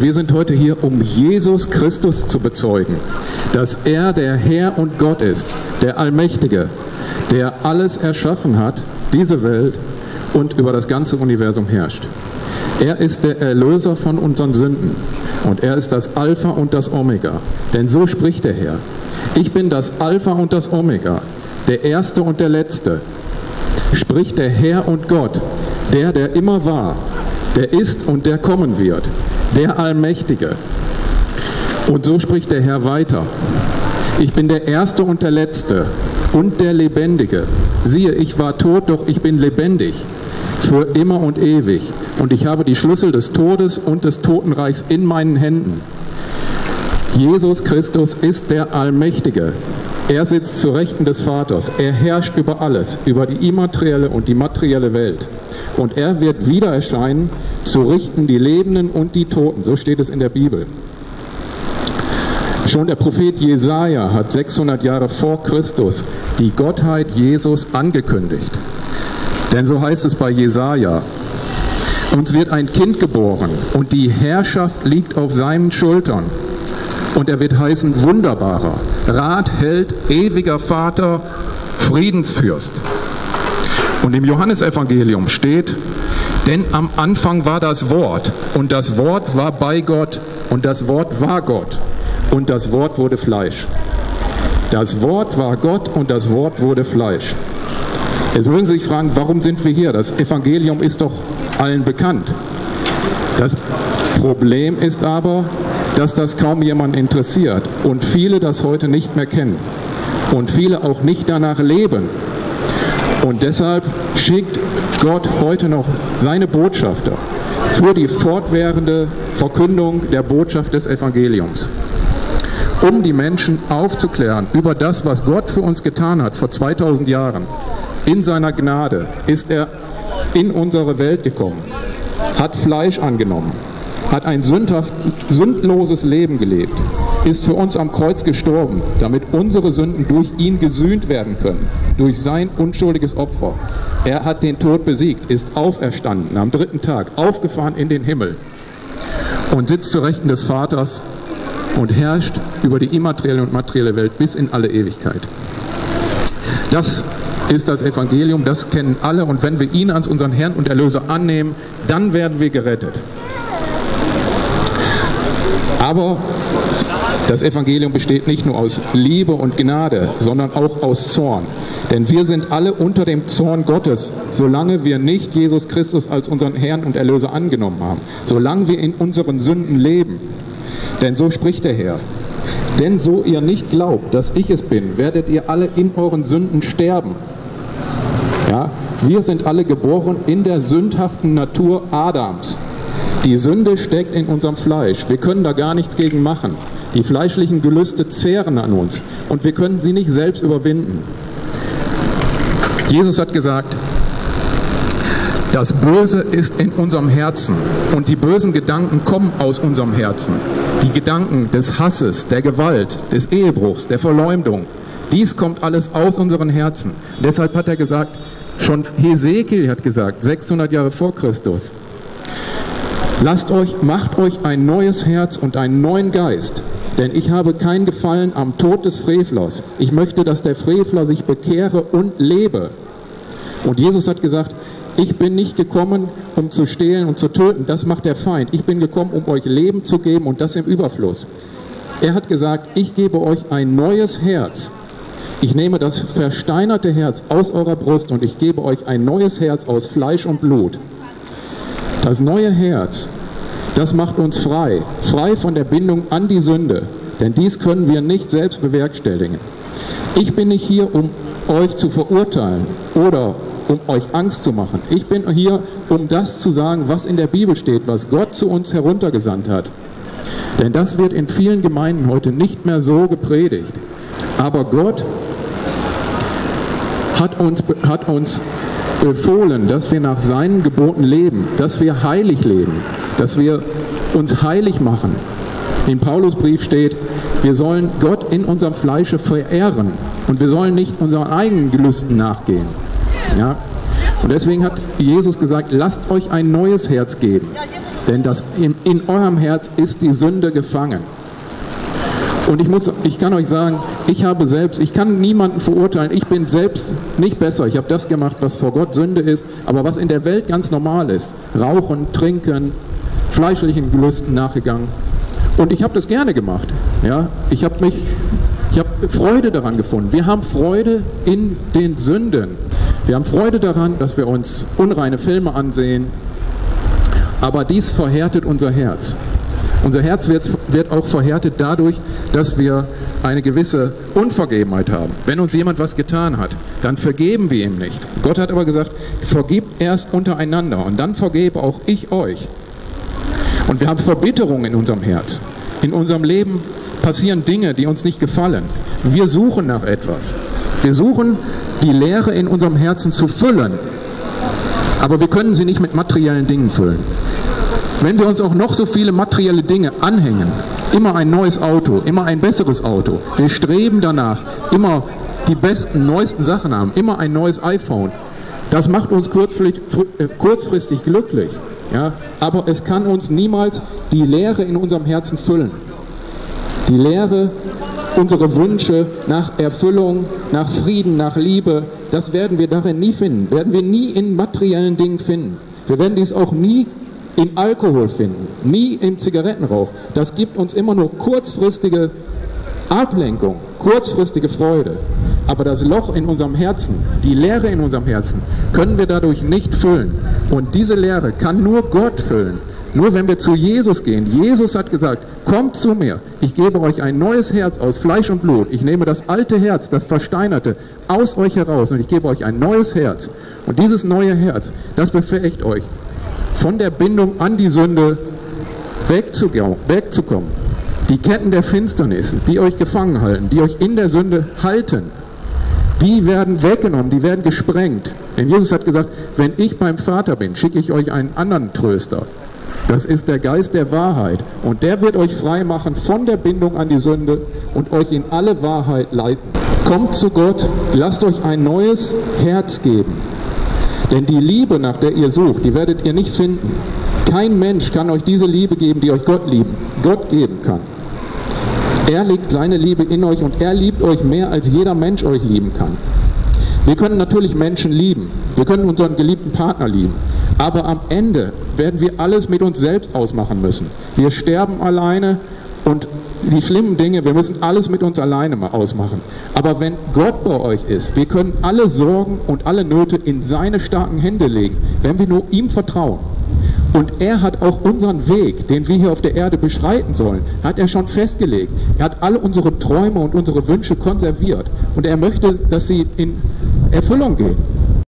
Wir sind heute hier, um Jesus Christus zu bezeugen, dass er der Herr und Gott ist, der Allmächtige, der alles erschaffen hat, diese Welt und über das ganze Universum herrscht. Er ist der Erlöser von unseren Sünden und er ist das Alpha und das Omega. Denn so spricht der Herr. Ich bin das Alpha und das Omega, der Erste und der Letzte, spricht der Herr und Gott, der, der immer war, der ist und der kommen wird, der Allmächtige. Und so spricht der Herr weiter. Ich bin der Erste und der Letzte und der Lebendige. Siehe, ich war tot, doch ich bin lebendig für immer und ewig. Und ich habe die Schlüssel des Todes und des Totenreichs in meinen Händen. Jesus Christus ist der Allmächtige. Er sitzt zu Rechten des Vaters. Er herrscht über alles, über die immaterielle und die materielle Welt. Und er wird wieder erscheinen, zu richten die Lebenden und die Toten. So steht es in der Bibel. Schon der Prophet Jesaja hat 600 Jahre vor Christus die Gottheit Jesus angekündigt. Denn so heißt es bei Jesaja: Uns wird ein Kind geboren und die Herrschaft liegt auf seinen Schultern. Und er wird heißen Wunderbarer, Ratheld, ewiger Vater, Friedensfürst. Und im Johannesevangelium steht, denn am Anfang war das Wort und das Wort war bei Gott und das Wort war Gott und das Wort wurde Fleisch. Das Wort war Gott und das Wort wurde Fleisch. Jetzt mögen Sie sich fragen, warum sind wir hier? Das Evangelium ist doch allen bekannt. Das Problem ist aber, dass das kaum jemand interessiert und viele das heute nicht mehr kennen und viele auch nicht danach leben. Und deshalb schickt Gott heute noch seine Botschafter für die fortwährende Verkündung der Botschaft des Evangeliums um die Menschen aufzuklären über das, was Gott für uns getan hat vor 2000 Jahren. In seiner Gnade ist er in unsere Welt gekommen, hat Fleisch angenommen, hat ein sündhaft, sündloses Leben gelebt, ist für uns am Kreuz gestorben, damit unsere Sünden durch ihn gesühnt werden können, durch sein unschuldiges Opfer. Er hat den Tod besiegt, ist auferstanden am dritten Tag, aufgefahren in den Himmel und sitzt zu Rechten des Vaters und herrscht über die immaterielle und materielle Welt bis in alle Ewigkeit. Das ist das Evangelium, das kennen alle und wenn wir ihn als unseren Herrn und Erlöser annehmen, dann werden wir gerettet. Aber das Evangelium besteht nicht nur aus Liebe und Gnade, sondern auch aus Zorn. Denn wir sind alle unter dem Zorn Gottes, solange wir nicht Jesus Christus als unseren Herrn und Erlöser angenommen haben, solange wir in unseren Sünden leben. Denn so spricht der Herr. Denn so ihr nicht glaubt, dass ich es bin, werdet ihr alle in euren Sünden sterben. Ja, wir sind alle geboren in der sündhaften Natur Adams. Die Sünde steckt in unserem Fleisch. Wir können da gar nichts gegen machen. Die fleischlichen Gelüste zehren an uns und wir können sie nicht selbst überwinden. Jesus hat gesagt, das Böse ist in unserem Herzen und die bösen Gedanken kommen aus unserem Herzen. Die Gedanken des Hasses, der Gewalt, des Ehebruchs, der Verleumdung, dies kommt alles aus unseren Herzen. Deshalb hat er gesagt, schon Hesekiel hat gesagt, 600 Jahre vor Christus, lasst euch, macht euch ein neues Herz und einen neuen Geist, denn ich habe kein Gefallen am Tod des Frevlers. Ich möchte, dass der Frevler sich bekehre und lebe. Und Jesus hat gesagt, ich bin nicht gekommen, um zu stehlen und zu töten, das macht der Feind. Ich bin gekommen, um euch Leben zu geben und das im Überfluss. Er hat gesagt, ich gebe euch ein neues Herz. Ich nehme das versteinerte Herz aus eurer Brust und ich gebe euch ein neues Herz aus Fleisch und Blut. Das neue Herz, das macht uns frei, frei von der Bindung an die Sünde, denn dies können wir nicht selbst bewerkstelligen. Ich bin nicht hier, um euch zu verurteilen oder um euch Angst zu machen. Ich bin hier, um das zu sagen, was in der Bibel steht, was Gott zu uns heruntergesandt hat. Denn das wird in vielen Gemeinden heute nicht mehr so gepredigt. Aber Gott hat uns, hat uns befohlen, dass wir nach seinen Geboten leben, dass wir heilig leben, dass wir uns heilig machen. Im Paulusbrief steht, wir sollen Gott in unserem Fleische verehren und wir sollen nicht unseren eigenen Gelüsten nachgehen. Ja? Und deswegen hat Jesus gesagt, lasst euch ein neues Herz geben. denn das in, in eurem Herz ist die Sünde gefangen. Und ich muss, ich kann euch sagen, ich habe selbst, ich kann niemanden verurteilen. Ich bin selbst nicht besser. Ich habe das gemacht, was vor Gott Sünde ist, aber was in der Welt ganz normal ist. Rauchen, trinken, fleischlichen Gelüsten nachgegangen. Und ich habe das gerne gemacht. Ja, ich habe mich, ich habe Freude daran gefunden. Wir haben Freude in den Sünden. Wir haben Freude daran, dass wir uns unreine Filme ansehen. Aber dies verhärtet unser Herz. Unser Herz wird, wird auch verhärtet dadurch, dass wir eine gewisse Unvergebenheit haben. Wenn uns jemand was getan hat, dann vergeben wir ihm nicht. Gott hat aber gesagt, vergibt erst untereinander und dann vergebe auch ich euch. Und wir haben Verbitterung in unserem Herz. In unserem Leben passieren Dinge, die uns nicht gefallen. Wir suchen nach etwas. Wir suchen die Leere in unserem Herzen zu füllen. Aber wir können sie nicht mit materiellen Dingen füllen. Wenn wir uns auch noch so viele materielle Dinge anhängen, immer ein neues Auto, immer ein besseres Auto, wir streben danach, immer die besten, neuesten Sachen haben, immer ein neues iPhone, das macht uns kurzfristig, äh, kurzfristig glücklich. Ja? Aber es kann uns niemals die Leere in unserem Herzen füllen. Die Leere, unsere Wünsche nach Erfüllung, nach Frieden, nach Liebe, das werden wir darin nie finden, werden wir nie in materiellen Dingen finden. Wir werden dies auch nie im Alkohol finden, nie im Zigarettenrauch. Das gibt uns immer nur kurzfristige Ablenkung, kurzfristige Freude. Aber das Loch in unserem Herzen, die Leere in unserem Herzen, können wir dadurch nicht füllen. Und diese Leere kann nur Gott füllen. Nur wenn wir zu Jesus gehen. Jesus hat gesagt, kommt zu mir, ich gebe euch ein neues Herz aus Fleisch und Blut. Ich nehme das alte Herz, das versteinerte, aus euch heraus und ich gebe euch ein neues Herz. Und dieses neue Herz, das befähigt euch, von der Bindung an die Sünde wegzukommen. Die Ketten der Finsternis, die euch gefangen halten, die euch in der Sünde halten, die werden weggenommen, die werden gesprengt. Denn Jesus hat gesagt, wenn ich beim Vater bin, schicke ich euch einen anderen Tröster. Das ist der Geist der Wahrheit. Und der wird euch frei machen von der Bindung an die Sünde und euch in alle Wahrheit leiten. Kommt zu Gott, lasst euch ein neues Herz geben. Denn die Liebe, nach der ihr sucht, die werdet ihr nicht finden. Kein Mensch kann euch diese Liebe geben, die euch Gott lieben, Gott geben kann. Er legt seine Liebe in euch und er liebt euch mehr, als jeder Mensch euch lieben kann. Wir können natürlich Menschen lieben. Wir können unseren geliebten Partner lieben. Aber am Ende werden wir alles mit uns selbst ausmachen müssen. Wir sterben alleine und die schlimmen Dinge, wir müssen alles mit uns alleine ausmachen. Aber wenn Gott bei euch ist, wir können alle Sorgen und alle Nöte in seine starken Hände legen, wenn wir nur ihm vertrauen. Und er hat auch unseren Weg, den wir hier auf der Erde beschreiten sollen, hat er schon festgelegt. Er hat alle unsere Träume und unsere Wünsche konserviert. Und er möchte, dass sie in Erfüllung gehen.